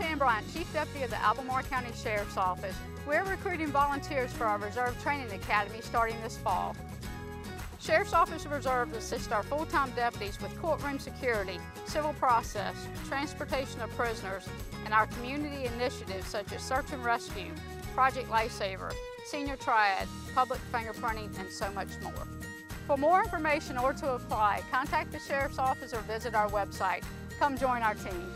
I'm Chief Deputy of the Albemarle County Sheriff's Office. We're recruiting volunteers for our Reserve Training Academy starting this fall. Sheriff's Office of Reserve assists our full-time deputies with courtroom security, civil process, transportation of prisoners, and our community initiatives such as search and rescue, Project Lifesaver, Senior Triad, public fingerprinting, and so much more. For more information or to apply, contact the Sheriff's Office or visit our website. Come join our team.